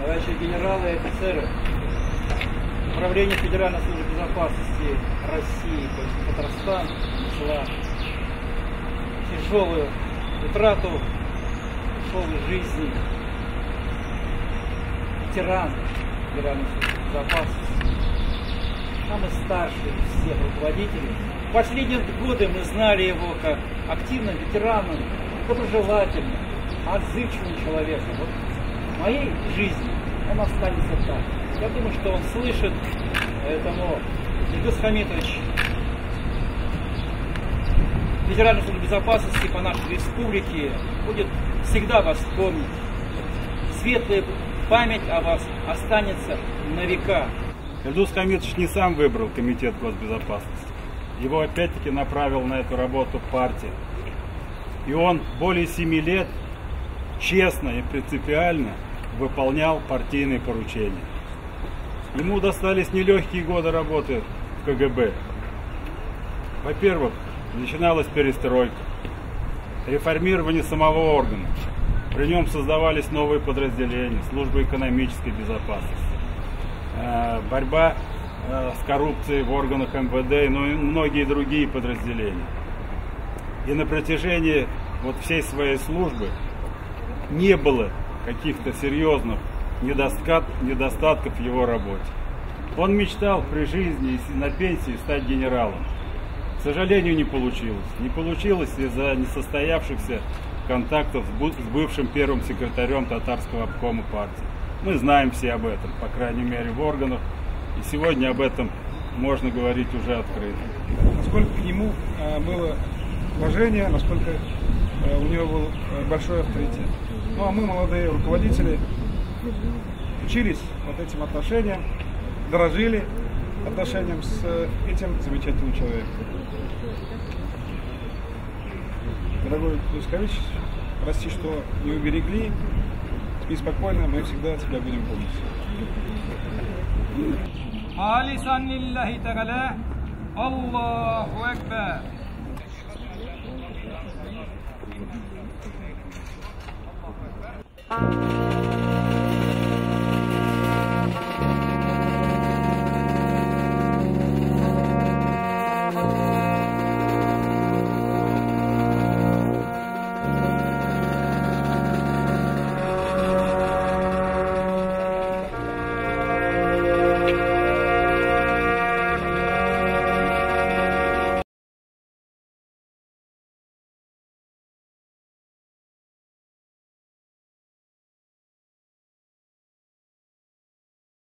товарищи генералы и офицеры, Управление Федеральной службы безопасности России по Татарстан начала тяжелую утрату тяжелой жизни ветеран Федеральной службы безопасности, самый старший из всех руководителей. В последние годы мы знали его как активным ветераном, доброжелательным, отзывчивым человеком. Моей жизни он останется так. Я думаю, что он слышит, поэтому Ильдус Хамитович, Федеральной службы безопасности по нашей республике будет всегда вас помнить. Светлая память о вас останется на века. Ильдус Хамитович не сам выбрал комитет госбезопасности. Его опять-таки направил на эту работу партия. И он более семи лет честно и принципиально выполнял партийные поручения. Ему достались нелегкие годы работы в КГБ. Во-первых, начиналась перестройка, реформирование самого органа. При нем создавались новые подразделения, служба экономической безопасности, э, борьба э, с коррупцией в органах МВД, но и многие другие подразделения. И на протяжении вот всей своей службы не было каких-то серьезных недостатков в его работе. Он мечтал при жизни и на пенсии стать генералом. К сожалению, не получилось. Не получилось из-за несостоявшихся контактов с бывшим первым секретарем татарского обкома партии. Мы знаем все об этом, по крайней мере, в органах. И сегодня об этом можно говорить уже открыто. Насколько к нему э, было уважение, насколько э, у него был э, большой авторитет. Ну а мы, молодые руководители, учились вот этим отношениям, дорожили отношением с этим замечательным человеком. Дорогой Лускович, прости, что не уберегли, спи спокойно, мы всегда тебя будем помнить. خالصا لله تعالى الله أكبر